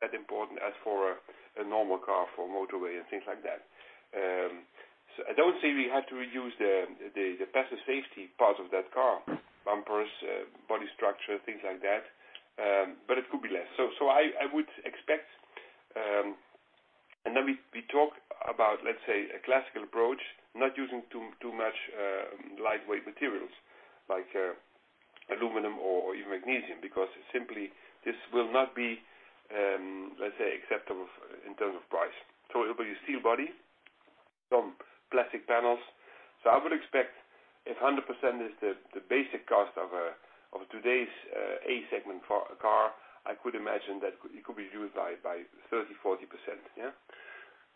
that important as for a normal car for motorway and things like that. Um, so I don't say we have to reduce the the passive safety part of that car, bumpers, uh, body structure, things like that. Um, but it could be less. So so I I would expect, um, and then we we talk about, let's say, a classical approach, not using too much uh, lightweight materials like uh, aluminum or even magnesium, because simply this will not be, Um, let's say, acceptable in terms of price. So it will be a steel body, some plastic panels. So I would expect if 100% is the basic cost of a of today's uh, A segment for a car, I could imagine that it could be reduced by by 30%, 40%. Yeah,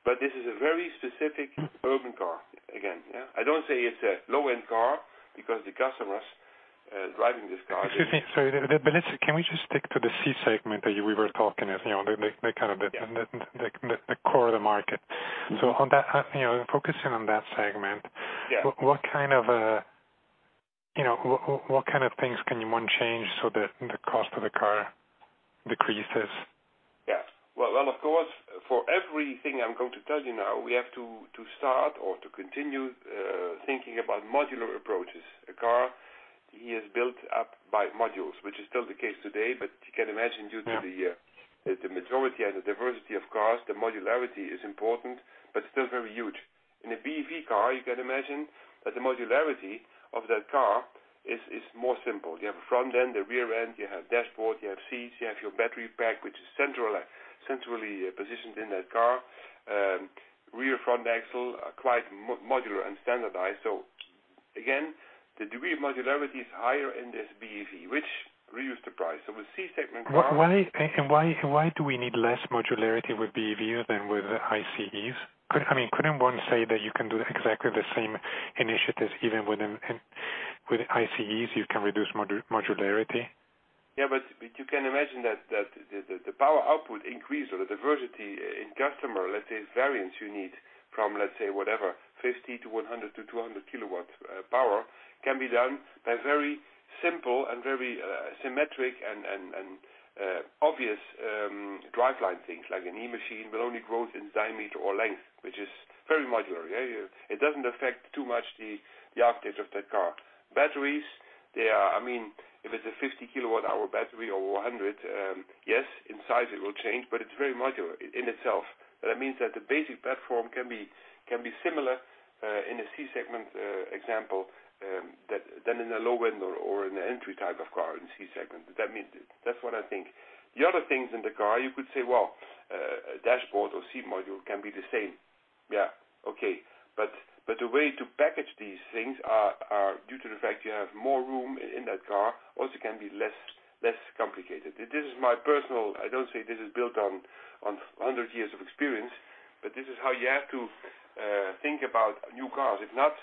But this is a very specific urban car, again. Yeah. I don't say it's a low-end car because the customers Uh, driving this car. Excuse me. Sorry. Can we just stick to the C segment that we were talking as you know, the kind of the core of the market? Mm-hmm. So on that, uh, you know, focusing on that segment. Yeah What kind of, uh, you know, What kind of things can you one change so that the cost of the car decreases? Yeah. Well, of course, for everything I'm going to tell you now, we have to to start or to continue thinking about modular approaches. A car is built up by modules, which is still the case today, but you can imagine due to uh, the the majority and the diversity of cars, the modularity is important, but still very huge. In a BEV car, you can imagine that the modularity of that car is is more simple. You have a front end, a rear end, you have dashboard, you have seats, you have your battery pack, which is uh, centrally uh, positioned in that car. Um, rear front axle are quite modular and standardized. So again, the degree of modularity is higher in this BEV, which reduce the price. So with C segment car- Why and why why do we need less modularity with BEVs than with ICEs? I mean, couldn't one say that you can do exactly the same initiatives even with with ICEs, you can reduce modularity? Yeah, but you can imagine that that the power output increase or the diversity in customer, let's say, variance you need from, let's say, whatever, 50 to 100 to 200 kilowatts uh, power can be done by very simple and very uh, symmetric and uh, obvious um, driveline things, like an e-machine will only grow in diameter or length, which is very modular. It doesn't affect too much the architecture of that car. Batteries, they are I mean if it's a 50 kilowatt hour battery or 100, um, yes, in size it will change, but it's very modular in itself. That means that the basic platform can be similar Uh, in a C segment uh, example um, than in a low end or in an entry type of car in C segment. That means that's what I think. The other things in the car, you could say, well, uh, a dashboard or seat module can be the same. Yeah. Okay. But but the way to package these things are are due to the fact you have more room in that car, also can be less less complicated. This is my personal, I don't say this is built on on 100 years of experience, but this is how you have to uh, think about new cars. If not,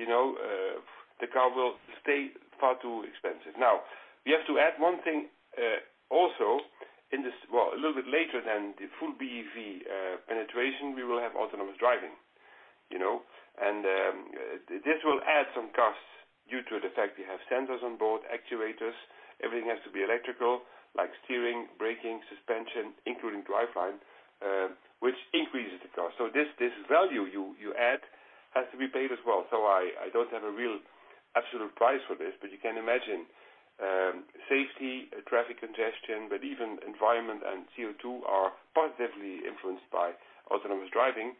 you know, uh, the car will stay far too expensive. Now, we have to add one thing uh, also, In this, well, a little bit later than the full BEV penetration, we will have autonomous driving. You know, and um, this will add some costs due to the fact we have sensors on board, actuators, everything has to be electrical, like steering, braking, suspension, including driveline, Um, which increases the cost. So this this value you you add has to be paid as well. So I I don't have a real absolute price for this, but you can imagine um, safety, uh, traffic congestion, but even environment and CO2 are positively influenced by autonomous driving.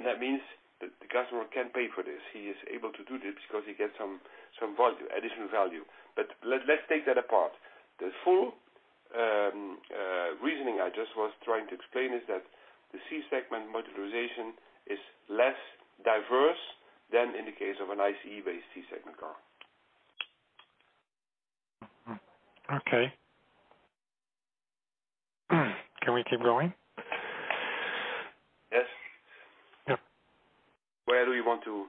And that means that the customer can pay for this. He is able to do this because he gets some some value, additional value. But let let's take that apart. The full Um, uh, reasoning I just was trying to explain is that the C segment modularization is less diverse than in the case of an ICE-based C segment car. Mm-hmm. Okay. Can we keep going? Yes. Yeah. Where do you want to?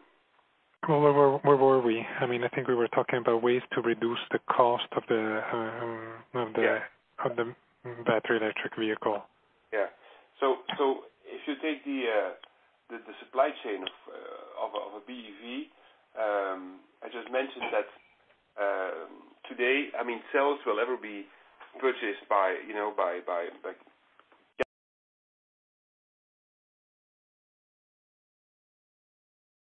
Well, Where were we? I mean I think we were talking about ways to reduce the cost of the uh, um of the battery electric vehicle. Yeah. So so if you take the uh, the supply chain of uh, of a BEV, um, I just mentioned that um, today, I mean, cells will ever be purchased by you know by by, by